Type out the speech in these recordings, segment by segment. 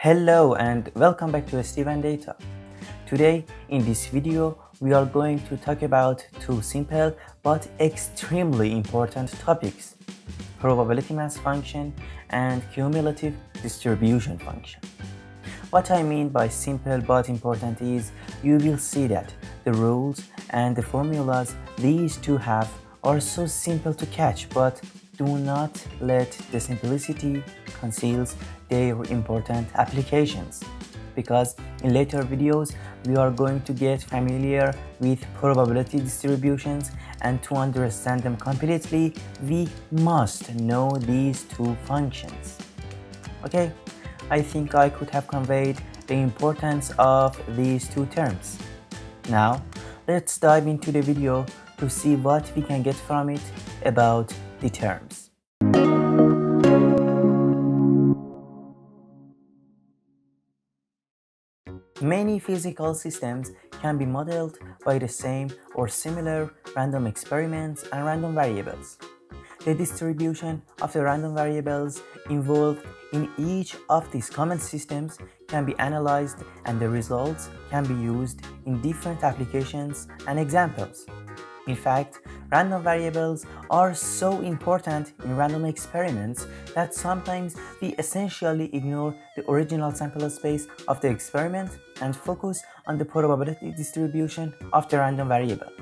Hello and welcome back to Steve & Data. Today in this video we are going to talk about two simple but extremely important topics probability mass function and cumulative distribution function. What I mean by simple but important is you will see that the rules and the formulas these two have are so simple to catch but do not let the simplicity conceals their important applications. Because in later videos we are going to get familiar with probability distributions and to understand them completely we must know these two functions. Okay i think i could have conveyed the importance of these two terms. Now let's dive into the video to see what we can get from it about the terms. Many physical systems can be modeled by the same or similar random experiments and random variables. The distribution of the random variables involved in each of these common systems can be analyzed and the results can be used in different applications and examples. In fact, random variables are so important in random experiments that sometimes we essentially ignore the original sample space of the experiment and focus on the probability distribution of the random variable.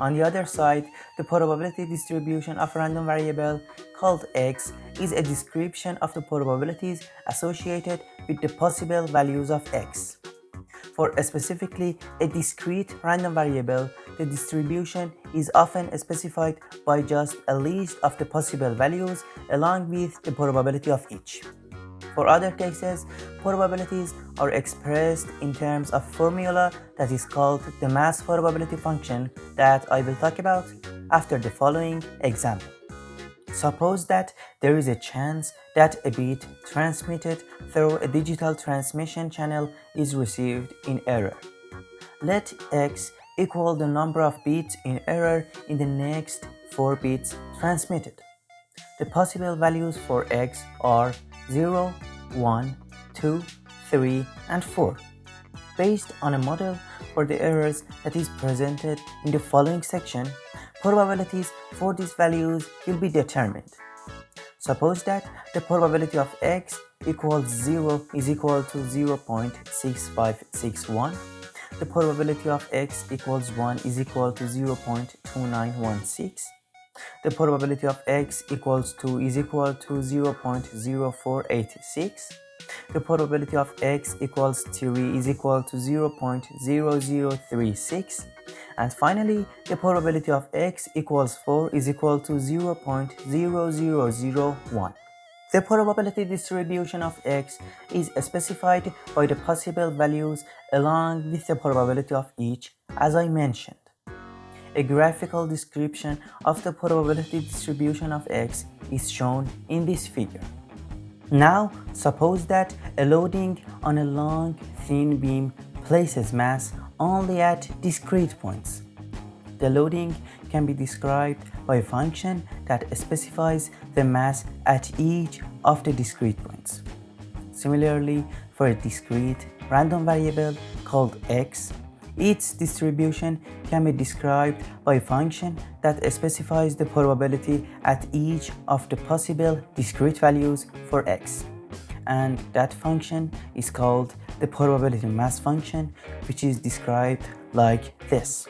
On the other side, the probability distribution of a random variable called x is a description of the probabilities associated with the possible values of x. For specifically a discrete random variable, the distribution is often specified by just a list of the possible values along with the probability of each. For other cases, probabilities are expressed in terms of formula that is called the mass probability function that I will talk about after the following example. Suppose that there is a chance that a bit transmitted through a digital transmission channel is received in error. Let x equal the number of bits in error in the next 4 bits transmitted. The possible values for x are 0, 1, 2, 3, and 4. Based on a model for the errors that is presented in the following section, probabilities for these values will be determined. Suppose that the probability of x equals 0 is equal to 0.6561 the probability of x equals 1 is equal to 0.2916. The probability of x equals 2 is equal to 0.0486. The probability of x equals 3 is equal to 0.0036. And finally, the probability of x equals 4 is equal to 0.0001. The probability distribution of x is specified by the possible values along with the probability of each as I mentioned. A graphical description of the probability distribution of x is shown in this figure. Now, suppose that a loading on a long, thin beam places mass only at discrete points. The loading can be described by a function that specifies the mass at each of the discrete points. Similarly, for a discrete random variable called x, its distribution can be described by a function that specifies the probability at each of the possible discrete values for x. And that function is called the probability mass function, which is described like this.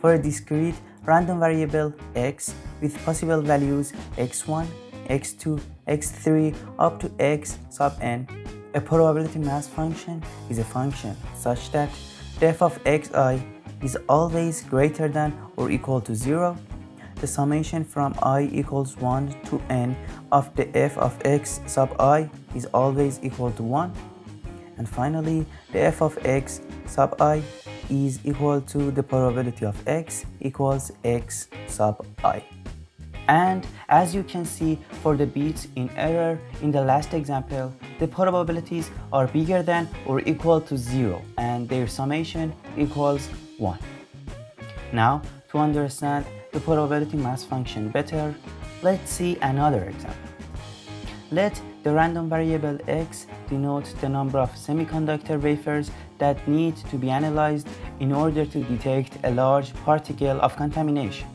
For a discrete random variable x with possible values x1, x2, x3 up to x sub n, a probability mass function is a function such that f of xi is always greater than or equal to 0. The summation from i equals 1 to n of the f of x sub i is always equal to 1. And finally, the f of x sub i is equal to the probability of x equals x sub i. And as you can see for the bits in error in the last example, the probabilities are bigger than or equal to 0 and their summation equals 1. Now, to understand the probability mass function better, let's see another example. Let the random variable x denotes the number of semiconductor wafers that need to be analyzed in order to detect a large particle of contamination.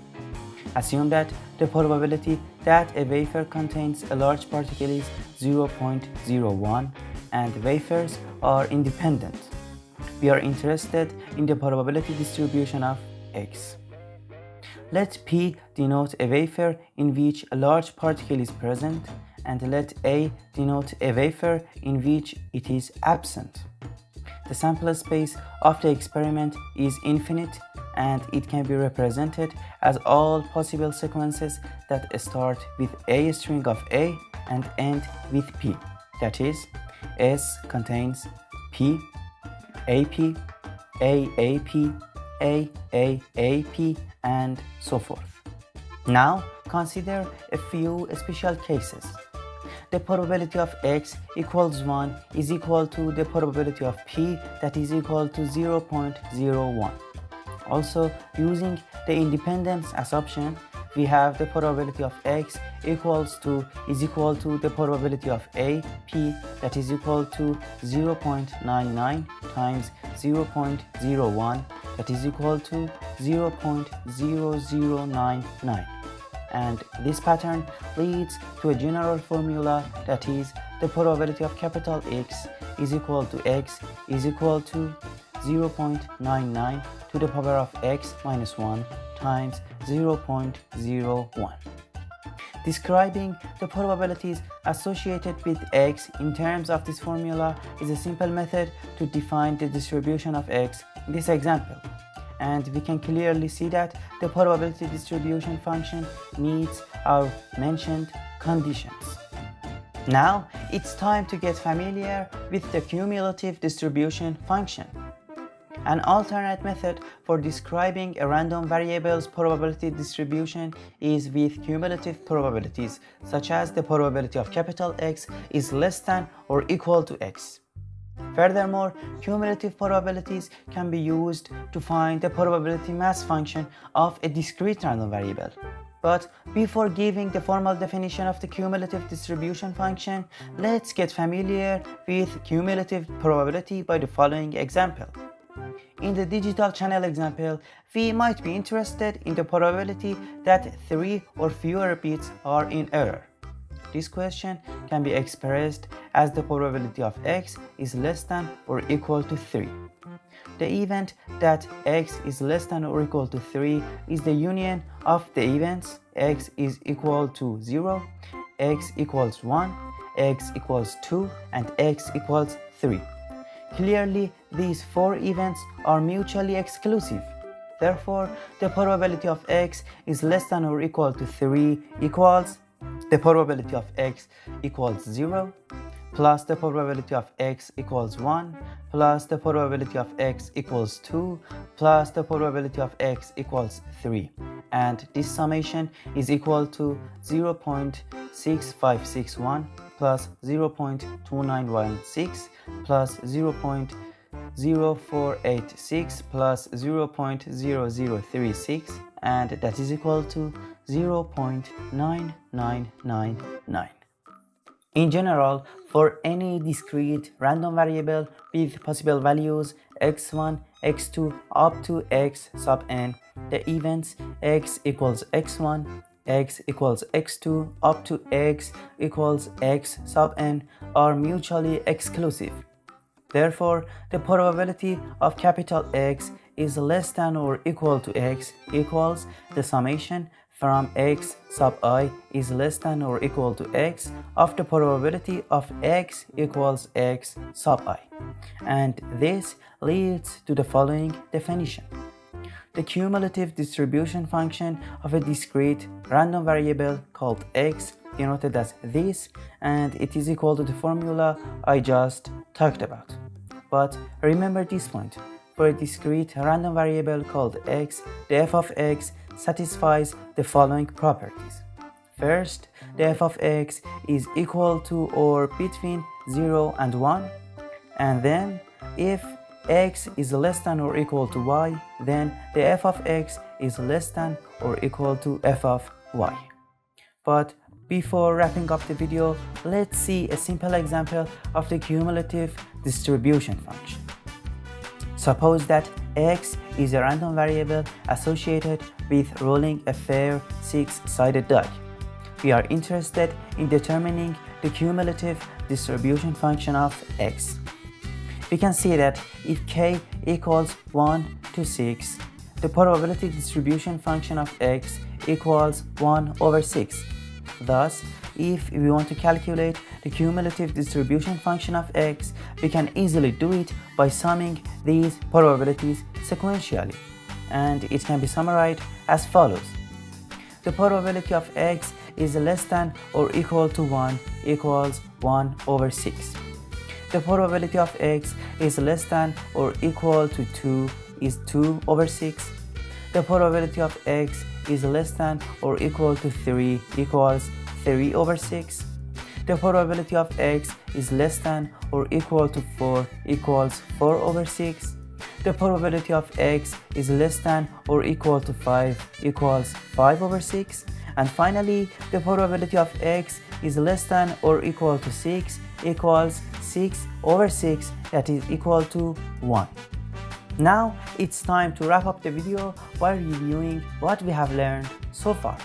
Assume that the probability that a wafer contains a large particle is 0.01 and wafers are independent. We are interested in the probability distribution of x. Let P denote a wafer in which a large particle is present and let A denote a wafer in which it is absent. The sample space of the experiment is infinite and it can be represented as all possible sequences that start with a string of A and end with P. That is, S contains P, AP, AAP, AAAP, and so forth. Now consider a few special cases. The probability of x equals 1 is equal to the probability of p that is equal to 0.01. Also, using the independence assumption, we have the probability of x equals to is equal to the probability of a p that is equal to 0.99 times 0.01 that is equal to 0.0099 and this pattern leads to a general formula that is the probability of capital X is equal to x is equal to 0.99 to the power of x minus 1 times 0.01. Describing the probabilities associated with x in terms of this formula is a simple method to define the distribution of x in this example. And we can clearly see that the probability distribution function meets our mentioned conditions. Now, it's time to get familiar with the cumulative distribution function. An alternate method for describing a random variable's probability distribution is with cumulative probabilities, such as the probability of capital X is less than or equal to X. Furthermore, cumulative probabilities can be used to find the probability mass function of a discrete random variable. But before giving the formal definition of the cumulative distribution function, let's get familiar with cumulative probability by the following example. In the digital channel example, we might be interested in the probability that 3 or fewer bits are in error. This question can be expressed as the probability of x is less than or equal to 3. The event that x is less than or equal to 3 is the union of the events x is equal to 0, x equals 1, x equals 2, and x equals 3. Clearly, these four events are mutually exclusive. Therefore, the probability of x is less than or equal to 3 equals the probability of x equals 0 plus the probability of x equals 1 plus the probability of x equals 2 plus the probability of x equals 3 and this summation is equal to 0.6561 plus 0.2916 plus 0.0486 plus 0.0036 and that is equal to 0.9999. In general, for any discrete random variable with possible values x1, x2 up to x sub n, the events x equals x1, x equals x2 up to x equals x sub n are mutually exclusive. Therefore, the probability of capital X is less than or equal to x equals the summation from x sub i is less than or equal to x of the probability of x equals x sub i. And this leads to the following definition the cumulative distribution function of a discrete random variable called x denoted as this and it is equal to the formula I just talked about. But remember this point, for a discrete random variable called x, the f of x satisfies the following properties. First, the f of x is equal to or between 0 and 1 and then if x is less than or equal to y, then the f of x is less than or equal to f of y. But Before wrapping up the video, let's see a simple example of the cumulative distribution function. Suppose that x is a random variable associated with rolling a fair six-sided die. We are interested in determining the cumulative distribution function of x. We can see that if k equals 1 to 6, the probability distribution function of x equals 1 over 6. Thus, if we want to calculate the cumulative distribution function of x, we can easily do it by summing these probabilities sequentially. And it can be summarized as follows. The probability of x is less than or equal to 1 equals 1 over 6. The probability of x is less than or equal to 2 is 2 over 6. The probability of x is less than or equal to 3 equals 3 over 6. The probability of x is less than or equal to 4 equals 4 over 6. The probability of x is less than or equal to 5 equals 5 over 6. And finally, the probability of x is less than or equal to 6 equals 6 over 6 that is equal to 1. Now it's time to wrap up the video by reviewing what we have learned so far.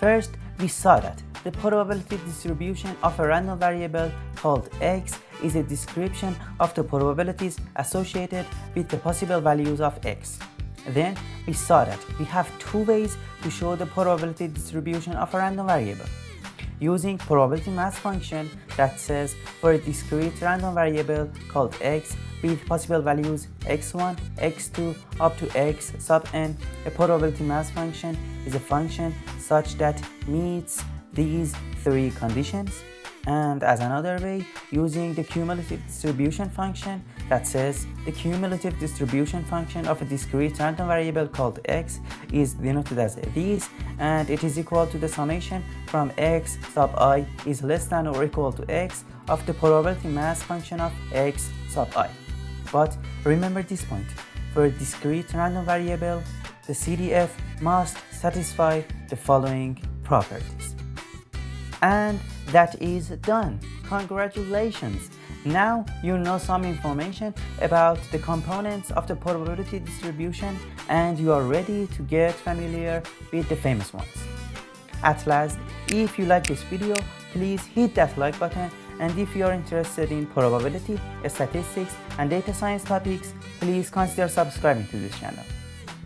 First, we saw that the probability distribution of a random variable called x is a description of the probabilities associated with the possible values of x. Then we saw that we have two ways to show the probability distribution of a random variable. Using probability mass function that says for a discrete random variable called x with possible values x1, x2 up to x sub n, a probability mass function is a function such that meets these three conditions and as another way using the cumulative distribution function that says the cumulative distribution function of a discrete random variable called x is denoted as this and it is equal to the summation from x sub i is less than or equal to x of the probability mass function of x sub i. But remember this point, for a discrete random variable, the CDF must satisfy the following properties. And that is done. Congratulations! Now you know some information about the components of the probability distribution and you are ready to get familiar with the famous ones. At last, if you like this video, please hit that like button and if you are interested in probability, statistics and data science topics, please consider subscribing to this channel.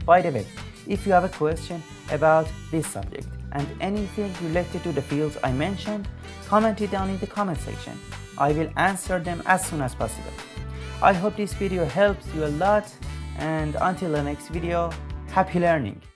By the way, if you have a question about this subject and anything related to the fields I mentioned, comment it down in the comment section. I will answer them as soon as possible. I hope this video helps you a lot and until the next video, happy learning!